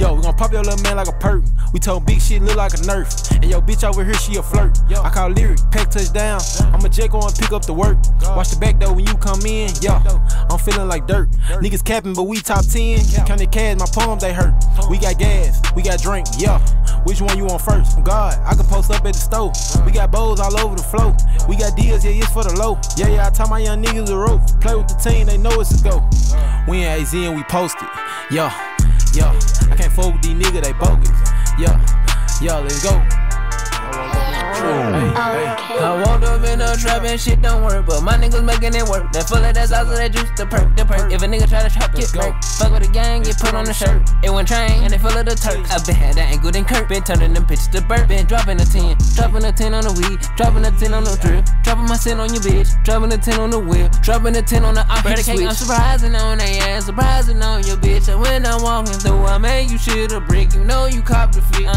Yo, we gon' pop your little man like a perk. We told big shit look like a nerf. And yo, bitch over here, she a flirt. Yo. I call lyric, pack touchdown. I'm a J go and pick up the work. Watch the back though when you come in. Yo, I'm feeling like dirt. Niggas capping, but we top 10. Count the cash, my palms they hurt. We got gas, we got drink. Yo, which one you want first? Oh, God, I can post up at the stove. We got bowls all over the floor. We got deals, yeah, it's for the low. Yeah, yeah, I taught my young niggas the rope. Play with the team, they know it's a go. We in AZ and we posted. Yeah, yeah. I can't with these niggas, they bogus. Yeah, yeah, let's go. In the trap and shit don't work, but my niggas making it work. That full of that sauce, that juice, the perk, the perk. If a nigga try to trap, get burnt. Fuck with the gang, get put on the shirt. It went train and they full of the turks. I been had that ain't good and Kurt. Been turning them bitches to burp. Been dropping a 10, dropping a 10 on the weed, dropping a 10 on the drip, dropping my 10 on your bitch, dropping a 10 on the wheel, dropping a 10 on the opposite switch. I'm surprising on they ass, surprising on your bitch. And when I'm walking through, I made you shit a brick. You know you cop the flick.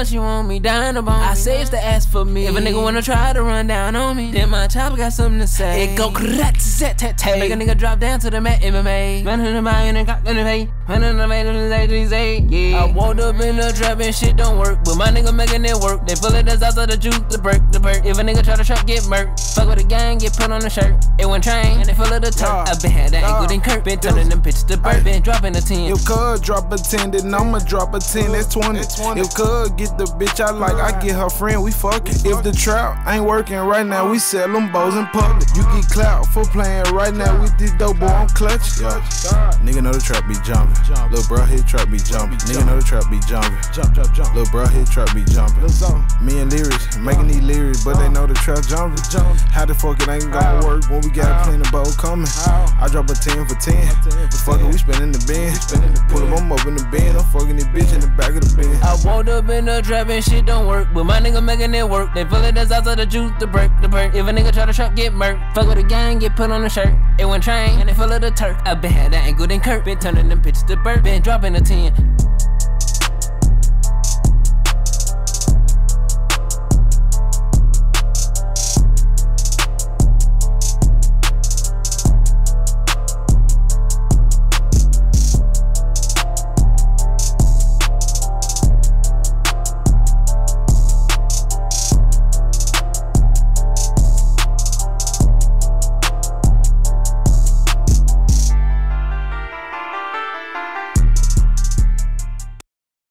I'm in her mind, she want me down the bone. I saved the ass for me. If a nigga wanna try to run down on me, then my chopper got something to say. It go crack, set, tat, tat. Make a nigga drop down to the mat MMA. Man in the mind and got in the pay. Man in the mind and the say, yeah. I walked up in the trap and shit don't work, but my nigga making it work. They full of the sauce of the juice, the perk, the perk. If a nigga try to trap, get murked. Fuck with the gang, get put on the shirt. It went train and they full of the turk. I been had that ain't good and Kurt. Been turning them bitches to burp. Been dropping a 10. If cuz drop a 10, then I'ma drop a 10, that's 20. If cuz get the bitch I like, I get her friend, we fuckin'. If the trap ain't working right now, we sell them bows in public. You get clout for playing right now, with this dope boy, I'm clutch. Yeah. Nigga know the trap be jumping. Lil' bro, hit trap be jumping. Nigga know the trap be jumping. Jump, jump, jump. Lil' bro, hit trap be jumping. Me and lyrics, making these lyrics, but they know the trap jumping. How the fuck it ain't gonna work when we got plenty of coming? I drop a 10 for 10. Fuck it, we spendin' the bin. Put them up in the bin. I'm fucking this bitch in the back of the bin. I walked up in the trap and shit don't work, but my nigga making it work. They of the sauce of the juice, the perk, the perk. If a nigga try to trap, get murked. Fuck with the gang, get put on the shirt. It went train and they full of the turk. I been had that ain't good and. Been turning them bitches to burp. Been dropping a 10.